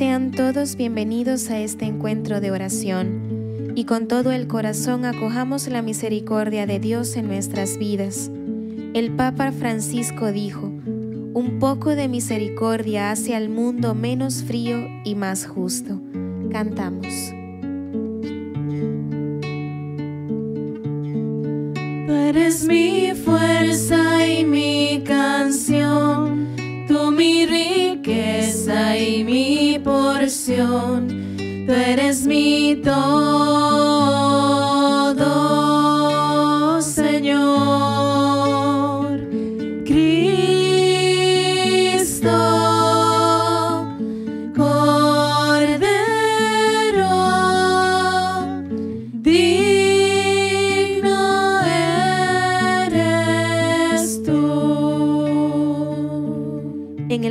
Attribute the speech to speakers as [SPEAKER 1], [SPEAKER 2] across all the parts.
[SPEAKER 1] Sean todos bienvenidos a este encuentro de oración y con todo el corazón acojamos la misericordia de Dios en nuestras vidas. El Papa Francisco dijo, un poco de misericordia hace al mundo menos frío y más justo. Cantamos.
[SPEAKER 2] Eres mi fuerza y mi canción, tú mi riqueza y mi tú eres mi todo,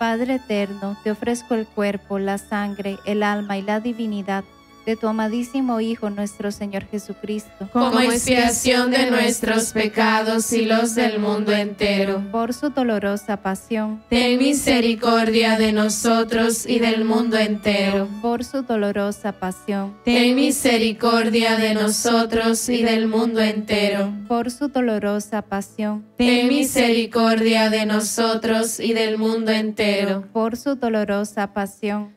[SPEAKER 3] Padre eterno, te ofrezco el cuerpo, la sangre, el alma y la divinidad de tu amadísimo Hijo nuestro Señor Jesucristo,
[SPEAKER 2] Como expiación de nuestros pecados y los del mundo entero.
[SPEAKER 3] por su dolorosa pasión,
[SPEAKER 2] Ten misericordia de nosotros y del mundo entero.
[SPEAKER 3] por su dolorosa pasión,
[SPEAKER 2] Ten misericordia de nosotros y del mundo entero.
[SPEAKER 3] por su dolorosa pasión,
[SPEAKER 2] Ten misericordia de nosotros y del mundo entero.
[SPEAKER 3] por su dolorosa pasión,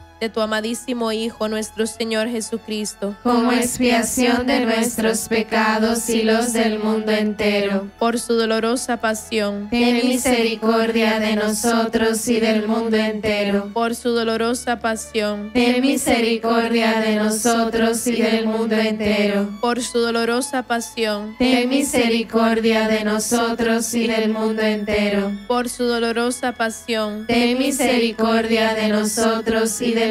[SPEAKER 4] de tu amadísimo Hijo, nuestro Señor Jesucristo,
[SPEAKER 2] Como expiación de nuestros pecados y los del mundo entero.
[SPEAKER 4] por su dolorosa pasión,
[SPEAKER 2] Ten misericordia de nosotros y del mundo entero.
[SPEAKER 4] por su dolorosa pasión,
[SPEAKER 2] Ten misericordia de nosotros y del mundo entero.
[SPEAKER 4] por su dolorosa pasión,
[SPEAKER 2] Ten misericordia de nosotros y del mundo entero.
[SPEAKER 4] por su dolorosa pasión,
[SPEAKER 2] Ten misericordia de nosotros y del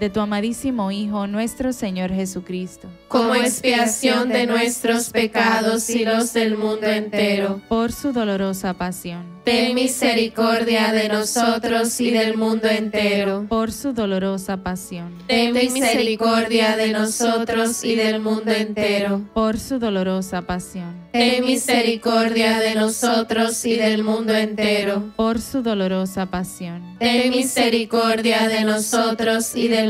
[SPEAKER 5] de tu amadísimo Hijo, nuestro Señor Jesucristo,
[SPEAKER 2] Como expiación de nuestros pecados y los del mundo entero.
[SPEAKER 5] por su dolorosa pasión,
[SPEAKER 2] Ten misericordia de nosotros y del mundo entero.
[SPEAKER 5] por su dolorosa pasión,
[SPEAKER 2] Ten misericordia de nosotros y del mundo entero.
[SPEAKER 5] por su dolorosa pasión,
[SPEAKER 2] Ten misericordia de nosotros y del mundo entero.
[SPEAKER 5] por su dolorosa pasión,
[SPEAKER 2] Ten misericordia de nosotros y del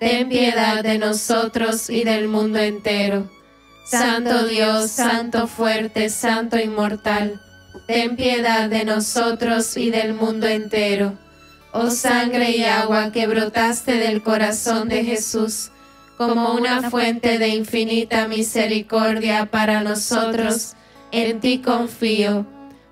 [SPEAKER 2] ten piedad de nosotros y del mundo entero. Santo Dios, Santo fuerte, Santo inmortal, ten piedad de nosotros y del mundo entero. Oh sangre y agua que brotaste del corazón de Jesús, como una fuente de infinita misericordia para nosotros, en ti confío.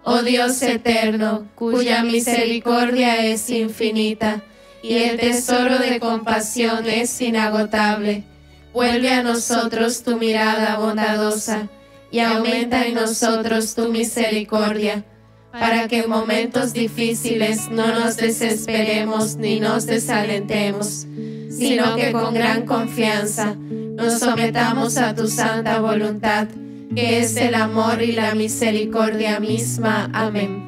[SPEAKER 2] Oh Dios eterno, cuya misericordia es infinita y el tesoro de compasión es inagotable. Vuelve a nosotros tu mirada bondadosa y aumenta en nosotros tu misericordia. para que en momentos difíciles no nos desesperemos ni nos desalentemos, sino que con gran confianza nos sometamos a tu santa voluntad, que es el amor y la misericordia misma. Amén.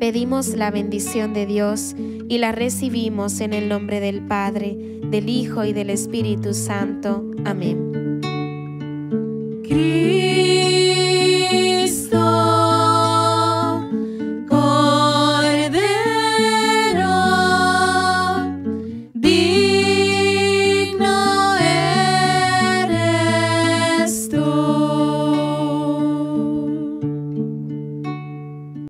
[SPEAKER 1] Pedimos la bendición de Dios y la recibimos en el nombre del Padre, del Hijo y del Espíritu Santo. Amén.